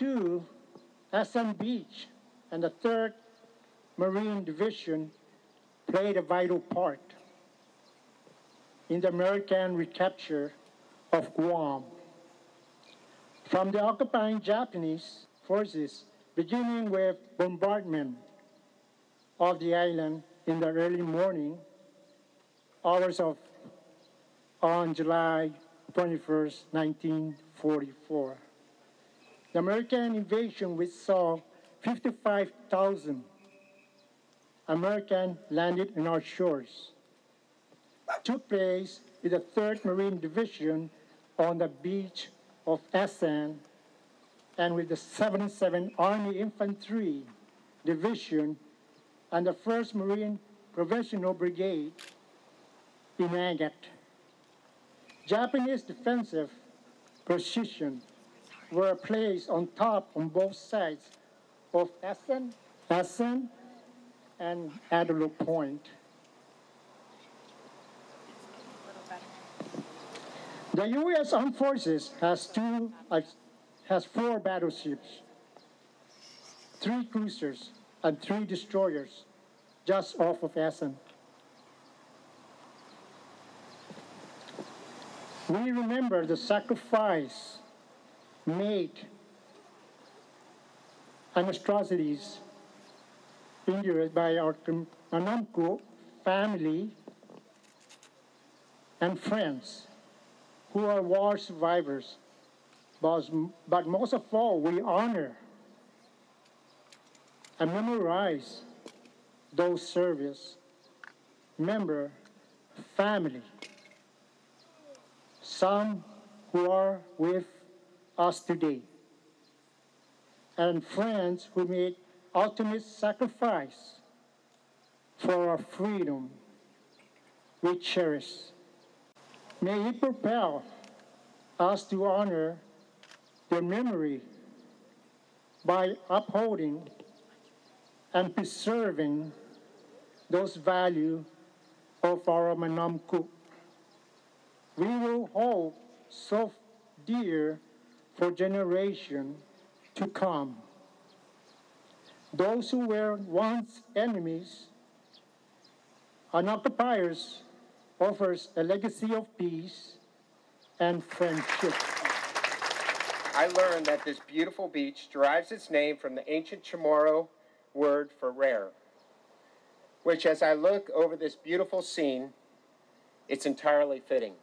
II, Asan Beach and the 3rd Marine Division played a vital part in the American recapture of Guam. From the occupying Japanese forces, beginning with bombardment of the island in the early morning hours of on July 21st, 1944. The American invasion, which saw 55,000 Americans landed in our shores, took place with the 3rd Marine Division on the beach of Asan and with the 77th Army Infantry Division and the 1st Marine Provisional Brigade in Agat. Japanese defensive positions were placed on top on both sides of Asan, Asan and Adelup Point. The U.S. Armed Forces has two, has four battleships, three cruisers, and three destroyers just off of Asan. We remember the sacrifice made and atrocities endured by our Anamko family and friends who are war survivors. But most of all, we honor and memorize those service member family some who are with us today, and friends who made ultimate sacrifice for our freedom we cherish. May it propel us to honor their memory by upholding and preserving those values of our Manamku we will hold so dear for generation to come. Those who were once enemies and occupiers offers a legacy of peace and friendship. I learned that this beautiful beach derives its name from the ancient Chamorro word for rare, which as I look over this beautiful scene, it's entirely fitting.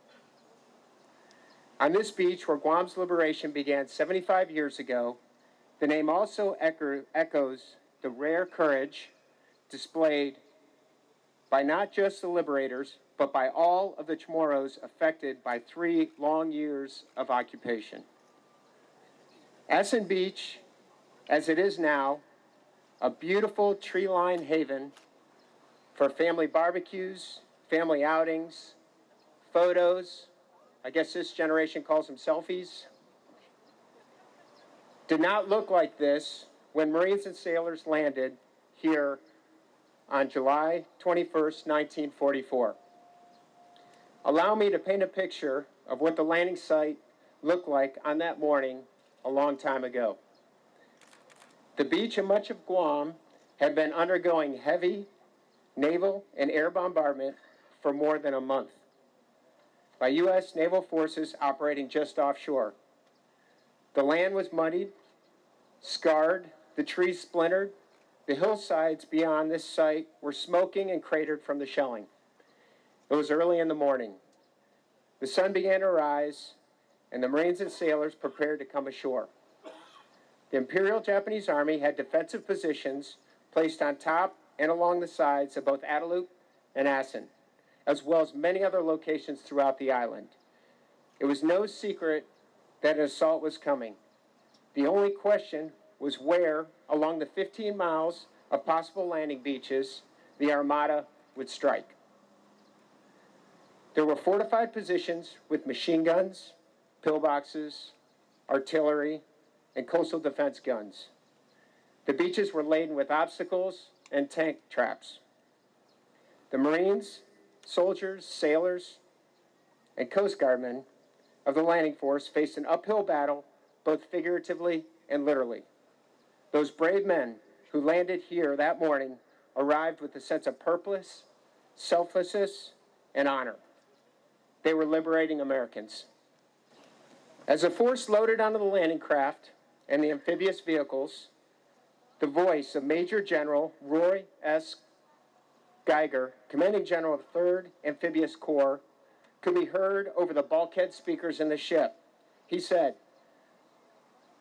On this beach, where Guam's liberation began 75 years ago, the name also echo- echoes the rare courage displayed by not just the liberators, but by all of the Chamorros affected by three long years of occupation. Asan Beach, as it is now, a beautiful tree lined haven for family barbecues, family outings, photos, I guess this generation calls them selfies, did not look like this when Marines and sailors landed here on July 21st, 1944. Allow me to paint a picture of what the landing site looked like on that morning a long time ago. The beach and much of Guam had been undergoing heavy naval and air bombardment for more than a month by U.S. naval forces operating just offshore. The land was muddied, scarred, the trees splintered, the hillsides beyond this site were smoking and cratered from the shelling. It was early in the morning. The sun began to rise, and the Marines and sailors prepared to come ashore. The Imperial Japanese Army had defensive positions placed on top and along the sides of both Adelup and Asan as well as many other locations throughout the island. It was no secret that an assault was coming. The only question was where, along the 15 miles of possible landing beaches, the Armada would strike. There were fortified positions with machine guns, pillboxes, artillery, and coastal defense guns. The beaches were laden with obstacles and tank traps. The Marines soldiers, sailors, and Coast Guardmen of the landing force faced an uphill battle, both figuratively and literally. Those brave men who landed here that morning arrived with a sense of purpose, selflessness, and honor. They were liberating Americans. As the force loaded onto the landing craft and the amphibious vehicles, the voice of Major General Roy S. Geiger, Commanding General of the 3rd Amphibious Corps, could be heard over the bulkhead speakers in the ship. He said,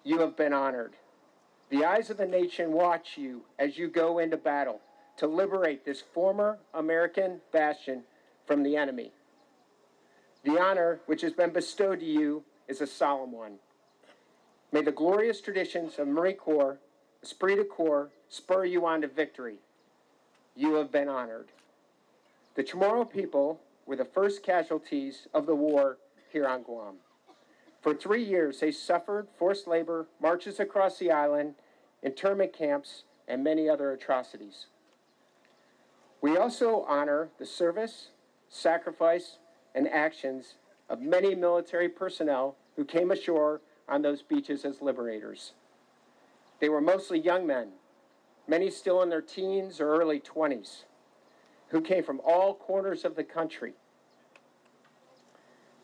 You have been honored. The eyes of the nation watch you as you go into battle to liberate this former American bastion from the enemy. The honor which has been bestowed to you is a solemn one. May the glorious traditions of Marine Corps esprit de corps spur you on to victory. You have been honored. The Chamorro people were the first casualties of the war here on Guam. For three years, they suffered forced labor, marches across the island, internment camps, and many other atrocities. We also honor the service, sacrifice, and actions of many military personnel who came ashore on those beaches as liberators. They were mostly young men, many still in their teens or early 20s, who came from all corners of the country.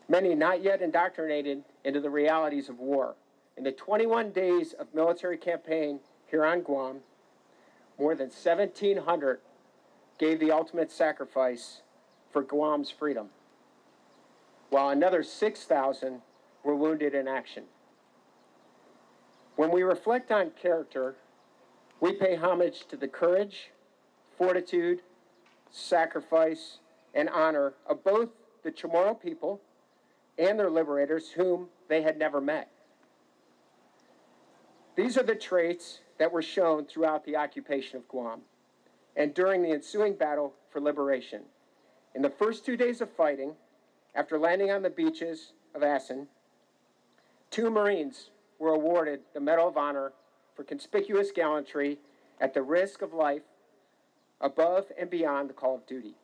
Many not yet indoctrinated into the realities of war. In the 21 days of military campaign here on Guam, more than 1,700 gave the ultimate sacrifice for Guam's freedom, while another 6,000 were wounded in action. When we reflect on character, we pay homage to the courage, fortitude, sacrifice, and honor of both the Chamorro people and their liberators, whom they had never met. These are the traits that were shown throughout the occupation of Guam and during the ensuing battle for liberation. In the first two days of fighting, after landing on the beaches of Asan, two Marines were awarded the Medal of Honor for conspicuous gallantry at the risk of life above and beyond the call of duty.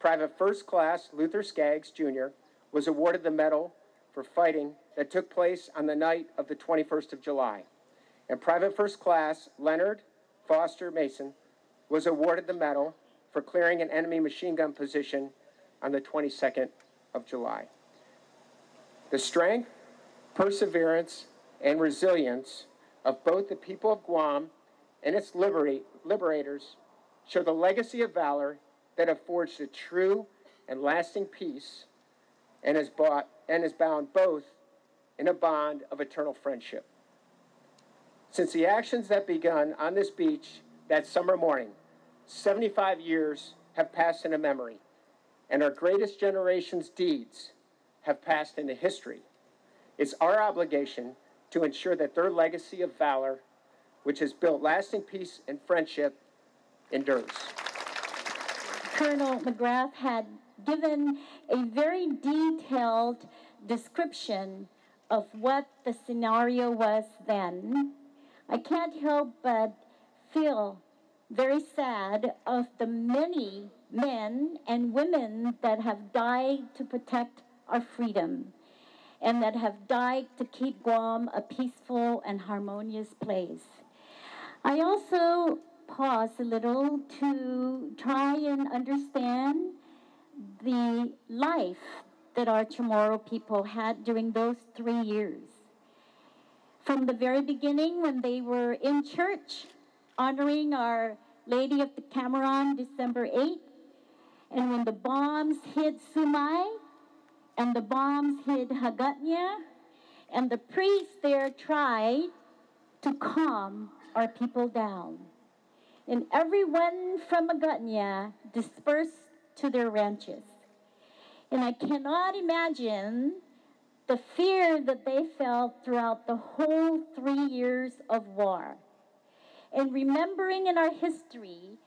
Private First Class Luther Skaggs Jr. was awarded the medal for fighting that took place on the night of the 21st of July. And Private First Class Leonard Foster Mason was awarded the medal for clearing an enemy machine gun position on the 22nd of July. The strength, perseverance, and resilience of both the people of Guam and its liberators show the legacy of valor that have forged a true and lasting peace and has, bought, and has bound both in a bond of eternal friendship. Since the actions that begun on this beach that summer morning, 75 years have passed into memory, and our greatest generation's deeds have passed into history. It's our obligation to ensure that their legacy of valor, which has built lasting peace and friendship, endures. Colonel McGrath had given a very detailed description of what the scenario was then. I can't help but feel very sad of the many men and women that have died to protect our freedom and that have died to keep Guam a peaceful and harmonious place. I also pause a little to try and understand the life that our Chamorro people had during those three years. From the very beginning, when they were in church honoring Our Lady of the Camarin December 8th, and when the bombs hit Sumay, and the bombs hit Hagåtña, and the priests there tried to calm our people down. And everyone from Hagåtña dispersed to their ranches. And I cannot imagine the fear that they felt throughout the whole three years of war. And remembering in our history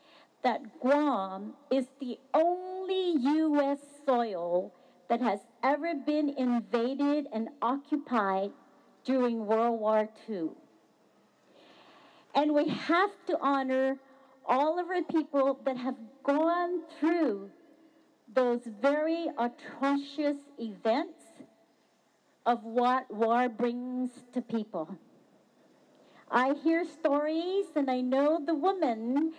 that Guam is the only U.S. soil that has ever been invaded and occupied during World War II. And we have to honor all of our people that have gone through those very atrocious events of what war brings to people. I hear stories and I know the woman.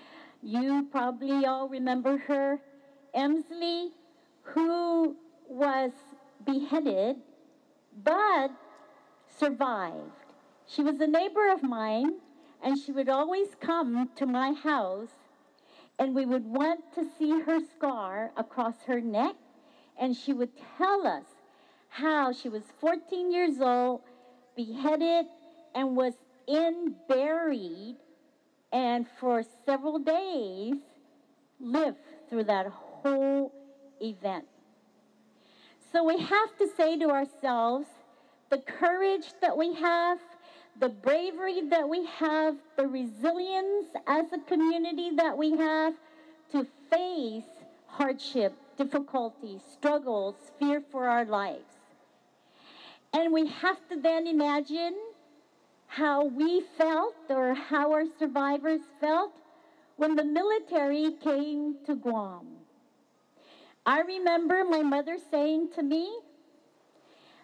You probably all remember her, Emsley, who was beheaded but survived. She was a neighbor of mine and she would always come to my house and we would want to see her scar across her neck and she would tell us how she was 14 years old, beheaded, and was in buried, and for several days lived through that whole event. So we have to say to ourselves the courage that we have, the bravery that we have, the resilience as a community that we have to face hardship, difficulties, struggles, fear for our lives. And we have to then imagine how we felt or how our survivors felt when the military came to Guam. I remember my mother saying to me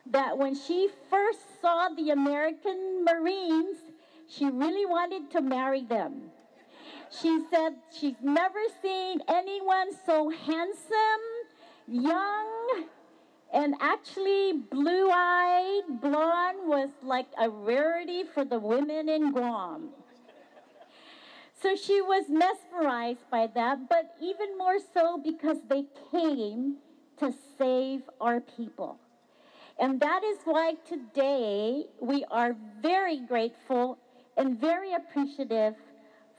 that when she first saw the American Marines, she really wanted to marry them. She said she's never seen anyone so handsome, young, and actually, blue eyed blonde was like a rarity for the women in Guam. So she was mesmerized by that, but even more so because they came to save our people. And that is why today we are very grateful and very appreciative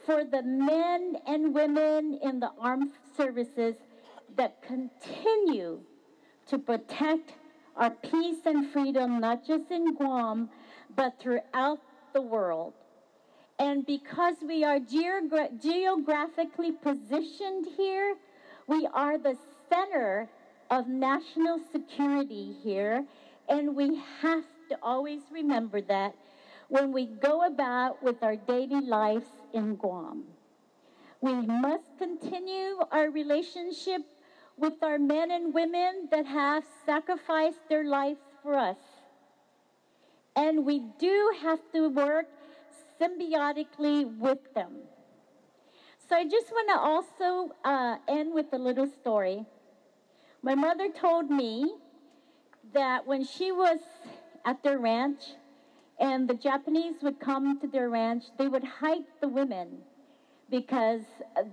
for the men and women in the armed services that continue to protect our peace and freedom, not just in Guam, but throughout the world. And because we are geogra- geographically positioned here, we are the center of national security here, and we have to always remember that when we go about with our daily lives in Guam. We must continue our relationship with our men and women that have sacrificed their lives for us. And we do have to work symbiotically with them. So I just want to also uh, end with a little story. My mother told me that when she was at their ranch and the Japanese would come to their ranch, they would hide the women because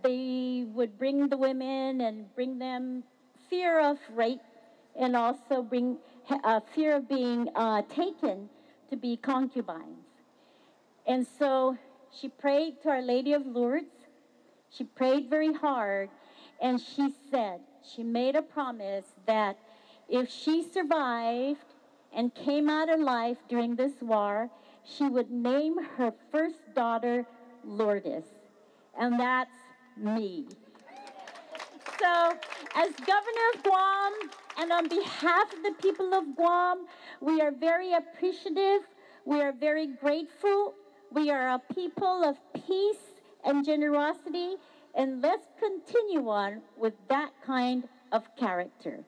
they would bring the women and bring them fear of rape and also bring uh, fear of being uh, taken to be concubines. And so she prayed to Our Lady of Lourdes. She prayed very hard and she said, she made a promise that if she survived and came out alive during this war, she would name her first daughter Lourdes and that's me. So, as governor of Guam and on behalf of the people of Guam, we are very appreciative, we are very grateful, we are a people of peace and generosity, and let's continue on with that kind of character.